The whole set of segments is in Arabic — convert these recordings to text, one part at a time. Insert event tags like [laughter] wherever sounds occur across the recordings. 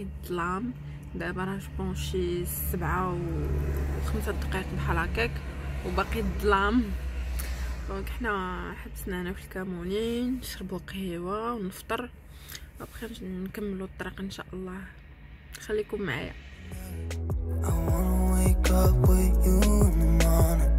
باقي الظلام دابا راه جبون شي سبعة و خمسة دقائق بحال هكاك وباقي الظلام. دونك حنا حبسنا هنا في الكاموني نشربو قهوة ونفطر. ابخي نكملو الطريق إن شاء الله. خليكم معايا. I wanna wake up with you in the morning.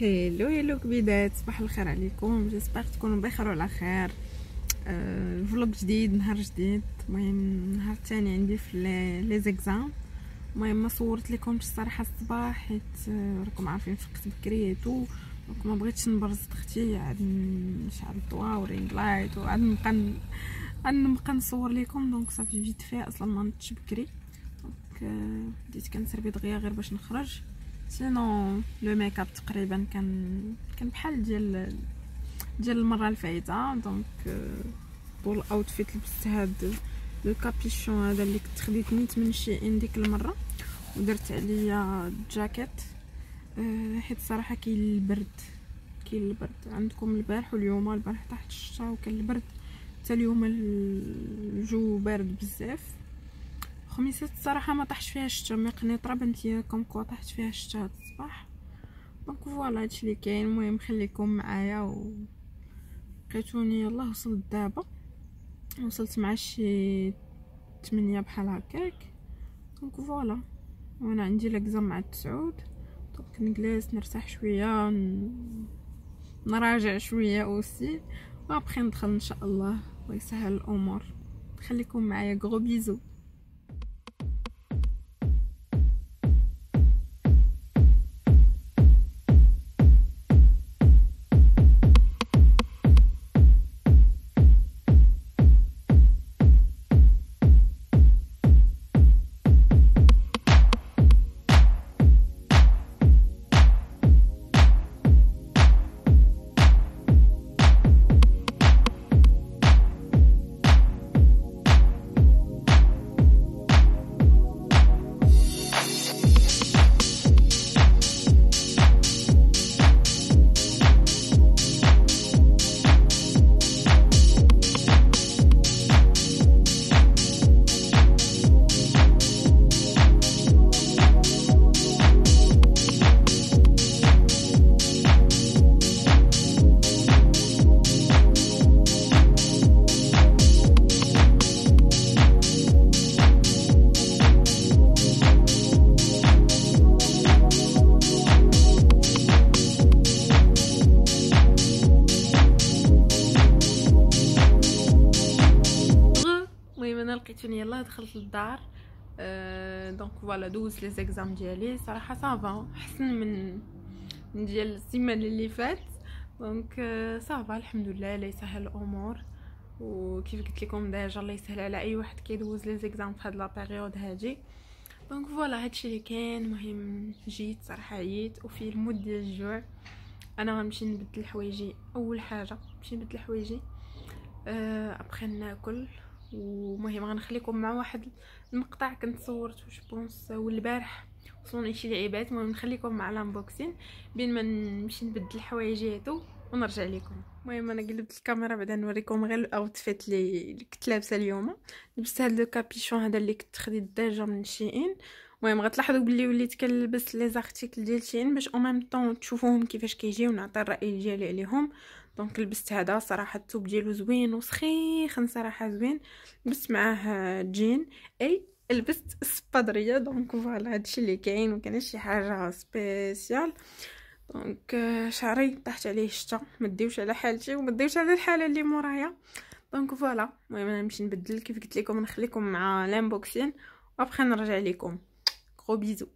hello hello كبيدات صباح الخير عليكم j'espère تكونوا بخير وعلى خير vlog جديد نهار جديد المهم النهار الثاني عندي في les exams المهم ما صورت لكمش الصراحه الصباح حيت راكم عارفين فقت بكري تو donc ما بغيتش نبرز أختي عاد نشعل الضوا و ring light وعاد نبقى عاد نبقى نصور لكم donc صافي فيت فيها أصلا ما نضتش بكري donc بديت كنسربي دغيا غير باش نخرج sinon le make up تقريبا كان كان بحال ديال ديال المره الفايته donc pour l'outfit لبست هاد le capuchon هذا اللي كنت خديت نيت من Shein ديك المره ودرت عليا جاكيت حيت صراحة كاين البرد كاين البرد عندكم البارح واليوم البارح تحت الشتا وكان البرد حتى اليوم الجو بارد بزاف خميسات الصراحه ما طاحش فيها الشتا mais قنيطره بانت لي comme quoi طاحت فيها الشتا هاد الصباح. donc voilà هادشي اللي كاين المهم خليكم معايا و بقيتوني يلاه وصلت دابا. وصلت مع شي تمنية بحال هكاك. donc voilà وأنا عندي l'exam مع التسعود donc نجلس نرتاح شوية ن- نراجع شوية aussi. وأبخي ندخل إن شاء الله ويسهل الأمور. خليكم معايا غرو بيزو أه donc voilà دوزت les exams ديالي صراحة ça va احسن من من ديال السيمانه اللي فات. donc ça va الحمد لله لا يسهل الأمور. وكيف قلت لكم déjà الله يسهل على أي واحد كيدوز les exams في هاد la période هادي. donc voilà هادشي اللي كاين المهم جيت صراحة عييت. وفي ال mood ديال الجوع. أنا غنمشي نبدل حوايجي أول حاجة نمشي نبدل حوايجي. أه أبخي ناكل. ومهم غنخليكم مع واحد المقطع كنت صورته je pense والبارح وصلوني شي لعيبات المهم نخليكم مع ال unboxing. بين ما نمشي نبدل حوايجي أتو ونرجع لكم المهم أنا قلبت الكاميرا بعدا نوريكم غير ال outfit اللي كنت لابسه اليوم. لبست هذا le capuchon هذا اللي كنت خديت déjà من Shein. المهم غتلاحظوا بلي وليت كنلبس les articles ديال Shein باش au même temps تشوفوهم كيفاش كيجيو ونعطي الرأي ديالي عليهم. donc لبست هذا صراحة الثوب ديالو زوين وسخيخن صراحة زوين. لبست معاه جين. أي لبست السبادريه donc voilà هادشي اللي كاين وكان شي حاجة spécial. donc شعري طاحت عليه الشتا. ما ديوش على حالتي وما ديوش على الحالة اللي مورايا. donc voilà المهم أنا نمشي نبدل كيف قلت لكم نخليكم مع l'unboxing وأبخي نرجع لكم. gros bisous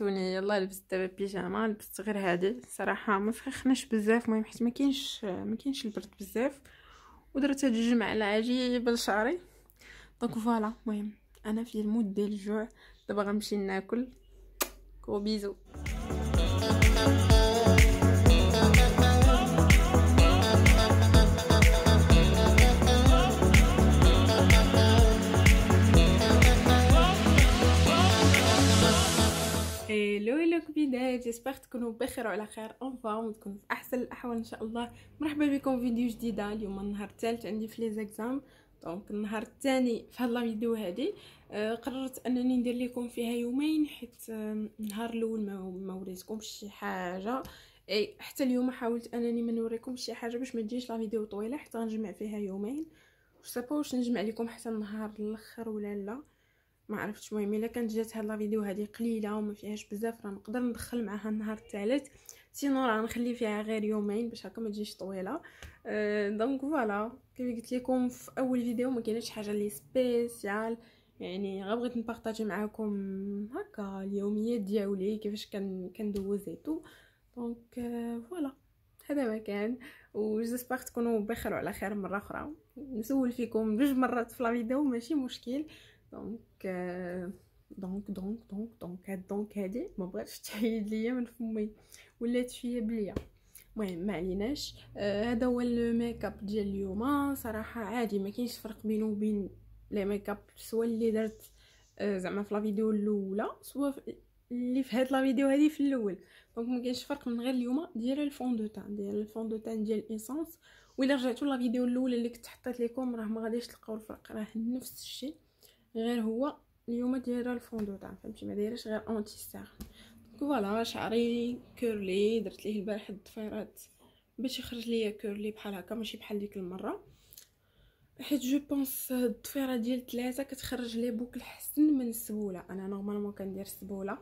المهم لقيتوني يلا لبست دابا بيجاما لبست غير هادي. صراحة ما سخناش بزاف المهم حيت ما كاينش ما كاينش البرد بزاف. ودرت هاد الجوج معلقه عجيبه لشعري donc voilà المهم أنا في ال mood ديال الجوع. دابا غنمشي ناكل. gros bisous. هلو كبيدات j'espère تكونوا بخير وعلى خير en forme وتكونوا في أحسن الأحوال إن شاء الله. مرحبا بكم في فيديو جديدة. اليوم النهار الثالث عندي في les exams donc النهار الثاني في هاد la vidéo هادي. آه قررت أنني ندير لكم فيها يومين حيت النهار الأول ما, وريتكمش شي حاجة. أي حتى اليوم حاولت أنني ما نوريكمش شي حاجة باش ما تجيش la vidéo طويلة حتى غنجمع فيها يومين. واش واش نجمع لكم حتى النهار الأخر ولا لا. ما عرفتش المهم إلا كانت جات هاد la vidéo هادي قليلة وما فيهاش بزاف راه نقدر ندخل معاها النهار الثالث. sinon راه نخلي فيها غير يومين باش هكا ما تجيش طويلة. donc voilà كيف قلت لكم في أول فيديو ما كاينش حاجة لي spéciale يعني غير بغيت نبارطاجي معاكم هكا اليوميات ديالي كيفاش كان كندوز et tout donc voilà هذا ما كان. و j'espère تكونوا بخير وعلى خير مرة أخرى. نسول فيكم جوج مرات في la vidéo ماشي مشكل. donc donc donc donc donc هاد donc هادي ما بغاتش تحيد ليا من فمي ولات فيا بليا المهم ما عليناش هذا هو ال make up ديال اليوم. صراحة عادي ما كاينش فرق بينه وبين les make up سواء اللي درت زعما في la vidéo الأولى سواء اللي في هاد la vidéo هادي في الأول. donc ما كاينش فرق من غير اليوم ديال ال fond de teint ديال ال fond de teint ديال essence وإلا رجعتوا la vidéo الأولى اللي كنت حطيت لكم راه ما غاديش تلقاو الفرق راه نفس الشيء. غير هو اليوم دايره ال fond de teint فهمتي؟ ما دايرش غير anti-cernes voilà شعري curly درت ليه البارح الضفيرات باش يخرج ليا curly بحال هكا ماشي بحال ديك المرة. حيت je pense الضفيرة ديال ثلاثة كتخرج les boucles حسن من السبولة. أنا normalement كندير السبوله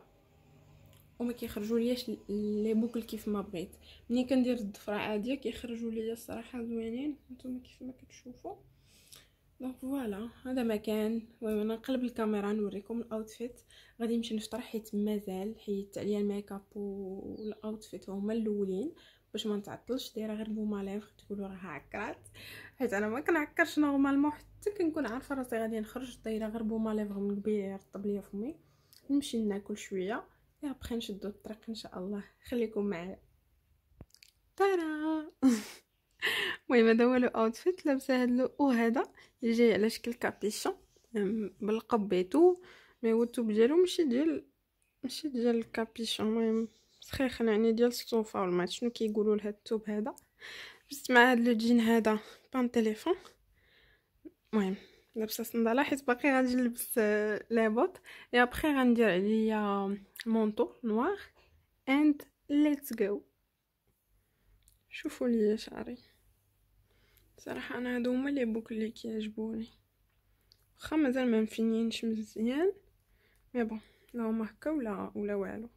وما كيخرجوا لياش les boucles كيف ما بغيت. ملي كندير الضفرة عادية كيخرجوا ليا الصراحة زوينين. نتوما كيف ما كتشوفوا donc voilà هذا مكان المهم نقلب الكاميرا نوريكم ال outfit غادي نمشي نفطر حيت مازال حيت عليا ال make up وال outfit هما الأولين. باش ما نتعطلش دايرة غير baume à lèvres تقولوا راها عكرات. حيت أنا ما كنعكرش normalement حتى كنكون عارفة راسي غادي نخرج دايرة غير baume à lèvres من قبيل يرطب ليا فمي. نمشي ناكل شوية. يا بخي نشدو الطريق ان شاء الله خليكم معايا. ترى [laughs] [laughs] المهم هذا هو le outfit لابسه هاد le haut هذا اللي جاي على شكل كابيشون بالقب بيتو مي هو التوب ديالو ماشي ديال ماشي ديال الكابيشون المهم سخيخن يعني ديال الصوفة ولا شنو كيقولوا لهاد التوب هذا؟ لبست مع هاد le jean هذا patte d'éléphant المهم لابسه صندالة حيت باقي غادي نلبس les bottes et après غندير عليا manteau noir and let's go شوفوا لي شعري. صراحة أنا هادو هما les boucles اللي كيعجبوني. واخا مازال ما مفينينش مزيان. mais bon لا هما هكا ولا ولا والو.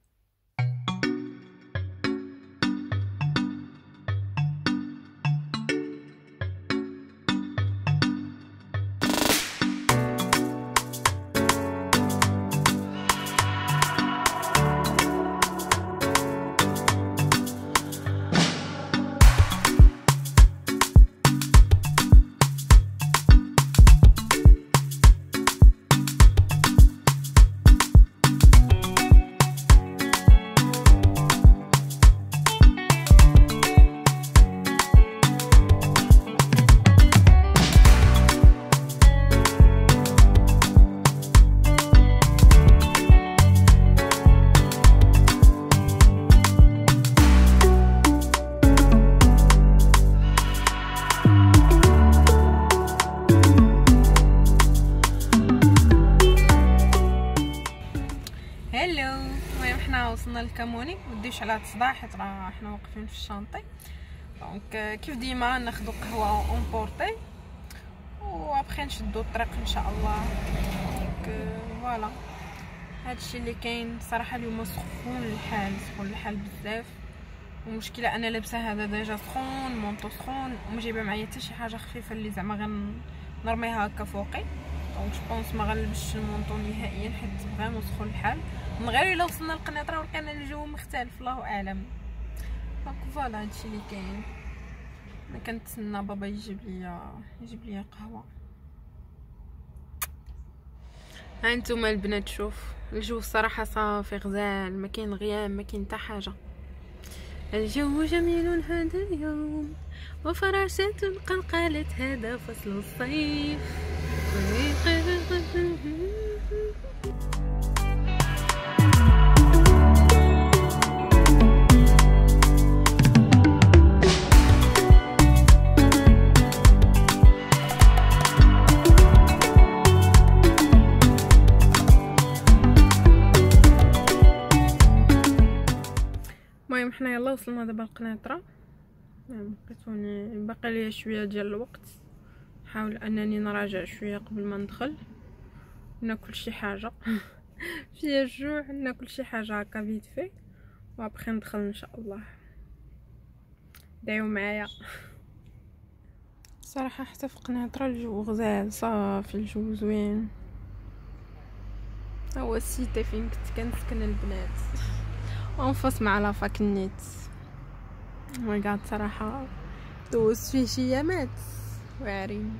على تصداع حيت راه حنا واقفين في ال chantier. donc كيف ديما ناخذ قهوة à emporter و après نشدو الطريق إن شاء الله. donc voilà. هادشي اللي كاين صراحة اليوم سخون الحال سخون الحال بزاف. المشكلة أنا لابسة هذا déjà سخون manteau سخون وما جايبه معايا حتى شي حاجة خفيفة اللي زعما غنرميها هكا فوقي. donc je pense ما غنلبسش ال manteau نهائيا حيت vraiment سخون الحال. من غير إلا وصلنا للقنيطره وكان الجو مختلف الله أعلم. donc voilà هادشي اللي كاين. أنا كنتسنى بابا يجيب لي يجيب لي قهوة. ها انتما البنات شوف. الجو الصراحة صافي غزال ما كاين غيام ما كاين حتى حاجة. الجو جميل هذا اليوم وفراشات قد قالت هذا فصل الصيف. القنيطره بقيتوني باقي ليا شوية ديال الوقت. نحاول أنني نراجع شوية قبل ما ندخل. ناكل شي حاجة. [laughs] فيا الجوع ناكل شي حاجة هكا فيت في وابخي ندخل إن شاء الله. دعيو معايا. [laughs] صراحة حتى في قنيطره الجو غزال صافي الجو زوين. هو السيتي فين كنت؟ كنسكن البنات. [laughs] ونفص مع لافاك النيت. ماي جاد صراحة دوزت فيه شي ايامات واعرين